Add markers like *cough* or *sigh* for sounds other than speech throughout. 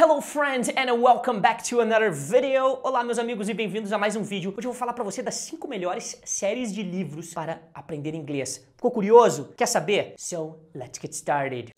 Hello friends and welcome back to another video. Olá meus amigos e bem-vindos a mais um vídeo. Hoje eu vou falar para você das 5 melhores séries de livros para aprender inglês. Ficou curioso? Quer saber? So, let's get started.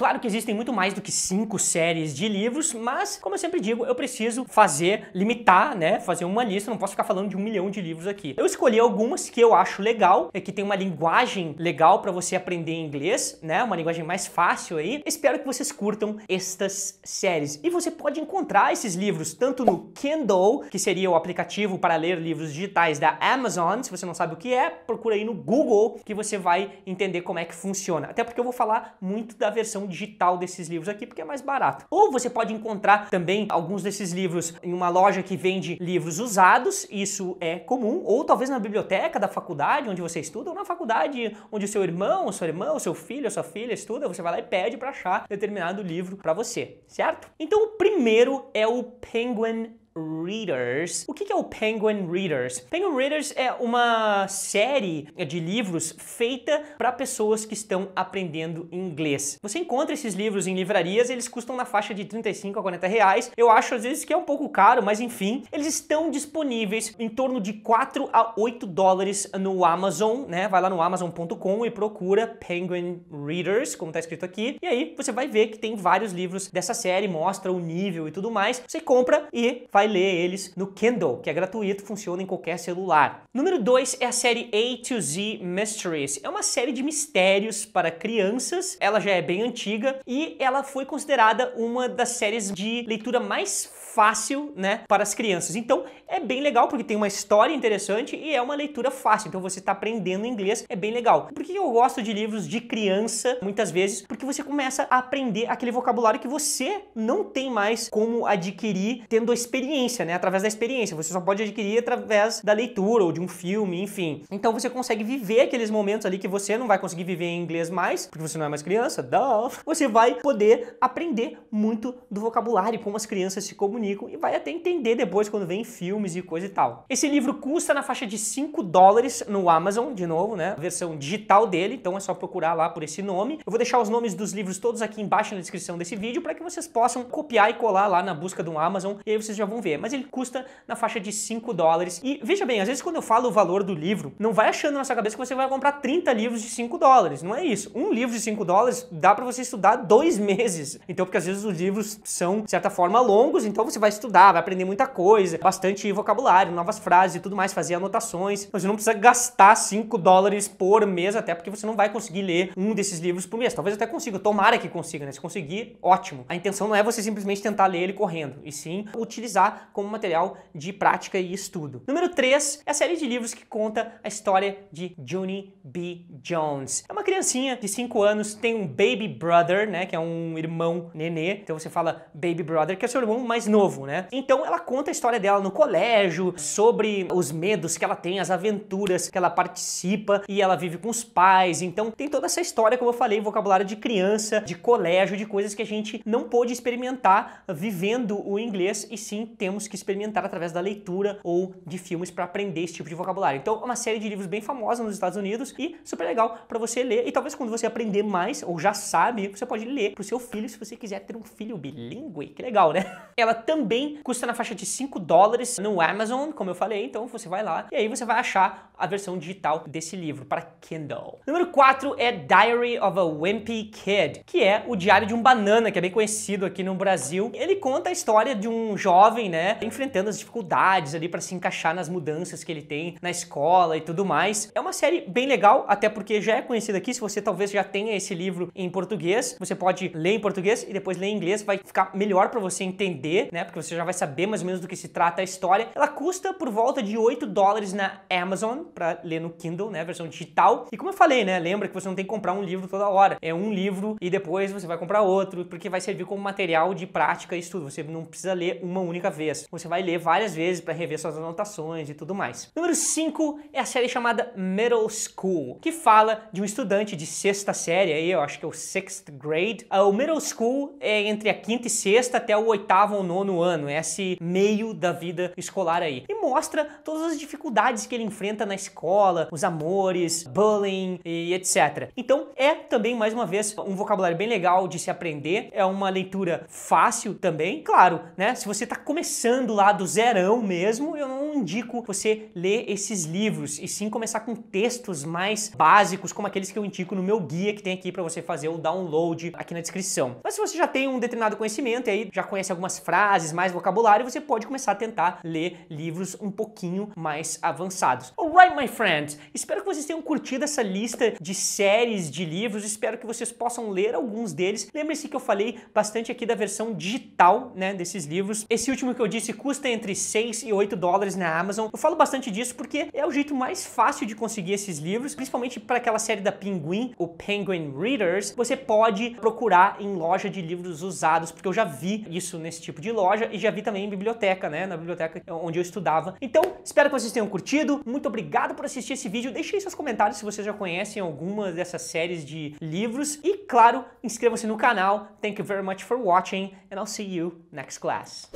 Claro que existem muito mais do que cinco séries de livros, mas como eu sempre digo, eu preciso fazer, limitar, né, fazer uma lista, não posso ficar falando de um milhão de livros aqui. Eu escolhi algumas que eu acho legal, que tem uma linguagem legal para você aprender inglês, né, uma linguagem mais fácil aí. Espero que vocês curtam estas séries. E você pode encontrar esses livros tanto no Kindle, que seria o aplicativo para ler livros digitais da Amazon. Se você não sabe o que é, procura aí no Google que você vai entender como é que funciona. Até porque eu vou falar muito da versão digital desses livros aqui, porque é mais barato. Ou você pode encontrar também alguns desses livros em uma loja que vende livros usados, isso é comum, ou talvez na biblioteca da faculdade onde você estuda, ou na faculdade onde o seu irmão, sua irmã, o seu filho, a sua filha estuda, você vai lá e pede para achar determinado livro para você, certo? Então o primeiro é o Penguin Readers. O que é o Penguin Readers? Penguin Readers é uma série de livros feita para pessoas que estão aprendendo inglês. Você encontra esses livros em livrarias, eles custam na faixa de 35 a 40 reais. Eu acho às vezes que é um pouco caro, mas enfim, eles estão disponíveis em torno de 4 a 8 dólares no Amazon, né? Vai lá no amazon.com e procura Penguin Readers, como está escrito aqui, e aí você vai ver que tem vários livros dessa série, mostra o nível e tudo mais. Você compra e vai ler eles no Kindle, que é gratuito, funciona em qualquer celular. Número 2 é a série A to Z Mysteries. É uma série de mistérios para crianças. Ela já é bem antiga e ela foi considerada uma das séries de leitura mais fácil, né, para as crianças. Então é bem legal porque tem uma história interessante e é uma leitura fácil. Então você está aprendendo inglês, é bem legal. Por que eu gosto de livros de criança muitas vezes? Porque você começa a aprender aquele vocabulário que você não tem mais como adquirir tendo a experiência, né, através da experiência. Você só pode adquirir através da leitura ou de um filme, enfim. Então você consegue viver aqueles momentos ali que você não vai conseguir viver em inglês mais, porque você não é mais criança. Duh. Você vai poder aprender muito do vocabulário, como as crianças se comunicam e vai até entender depois quando vem filmes e coisa e tal. Esse livro custa na faixa de 5 dólares no Amazon, de novo, né? A versão digital dele, então é só procurar lá por esse nome. Eu vou deixar os nomes dos livros todos aqui embaixo na descrição desse vídeo para que vocês possam copiar e colar lá na busca do Amazon e aí vocês já vão ver. Mas ele custa na faixa de 5 dólares. E veja bem, às vezes quando eu falo o valor do livro, não vai achando na sua cabeça que você vai comprar 30 livros de 5 dólares. Não é isso. Um livro de 5 dólares dá para você estudar dois meses. Então, porque às vezes os livros são, de certa forma, longos, então você vai estudar, vai aprender muita coisa, bastante vocabulário, novas frases e tudo mais, fazer anotações. Você não precisa gastar 5 dólares por mês, até porque você não vai conseguir ler um desses livros por mês. Talvez até consiga, tomara que consiga, né? Se conseguir, ótimo. A intenção não é você simplesmente tentar ler ele correndo, e sim utilizar como material de prática e estudo. Número 3 é a série de livros que conta a história de Johnny B. Jones. É uma criancinha de 5 anos, tem um baby brother, né? Que é um irmão nenê. Então você fala baby brother, que é seu irmão mais novo, né? Então ela conta a história dela no colégio, sobre os medos que ela tem, as aventuras que ela participa e ela vive com os pais. Então tem toda essa história, como eu falei, vocabulário de criança, de colégio, de coisas que a gente não pôde experimentar vivendo o inglês e sim temos que experimentar através da leitura ou de filmes para aprender esse tipo de vocabulário. Então é uma série de livros bem famosa nos Estados Unidos e super legal para você ler e talvez quando você aprender mais ou já sabe, você pode ler pro seu filho se você quiser ter um filho bilíngue. Que legal, né? *laughs* Ela também custa na faixa de 5 dólares no Amazon, como eu falei, então você vai lá e aí você vai achar a versão digital desse livro para Kindle. Número 4 é Diary of a Wimpy Kid, que é o Diário de um Banana, que é bem conhecido aqui no Brasil. Ele conta a história de um jovem, né, enfrentando as dificuldades ali para se encaixar nas mudanças que ele tem na escola e tudo mais. É uma série bem legal, até porque já é conhecida aqui, se você talvez já tenha esse livro em português, você pode ler em português e depois ler em inglês, vai ficar melhor para você entender, né, porque você já vai saber mais ou menos do que se trata a história. Ela custa por volta de 8 dólares na Amazon para ler no Kindle, né, versão digital. E como eu falei, né, lembra que você não tem que comprar um livro toda hora. É um livro e depois você vai comprar outro, porque vai servir como material de prática e estudo. Você não precisa ler uma única vez vez. Você vai ler várias vezes para rever suas anotações e tudo mais. Número 5 é a série chamada Middle School, que fala de um estudante de sexta série, aí eu acho que é o sixth grade. Ah, o Middle School é entre a quinta e sexta até o oitavo ou nono ano, é esse meio da vida escolar aí. E mostra todas as dificuldades que ele enfrenta na escola, os amores, bullying e etc. Então é também, mais uma vez, um vocabulário bem legal de se aprender, é uma leitura fácil também, claro, né? Se você está começando lá do zerão mesmo, eu não indico você ler esses livros e sim começar com textos mais básicos, como aqueles que eu indico no meu guia que tem aqui para você fazer o download aqui na descrição. Mas se você já tem um determinado conhecimento e aí já conhece algumas frases, mais vocabulário, você pode começar a tentar ler livros um pouquinho mais avançados. Alright, my friends, espero que vocês tenham curtido essa lista de séries de livros, espero que vocês possam ler alguns deles. Lembre-se que eu falei bastante aqui da versão digital, né, desses livros. Esse último que eu disse custa entre 6 e 8 dólares na Amazon. Eu falo bastante disso porque é o jeito mais fácil de conseguir esses livros, principalmente para aquela série da Pinguim, o Penguin Readers. Você pode procurar em loja de livros usados, porque eu já vi isso nesse tipo de loja e já vi também em biblioteca, né, na biblioteca onde eu estudava. Então, espero que vocês tenham curtido. Muito obrigado por assistir esse vídeo. Deixe aí seus comentários se vocês já conhecem alguma dessas séries de livros e, claro, inscreva-se no canal. Thank you very much for watching and I'll see you next class.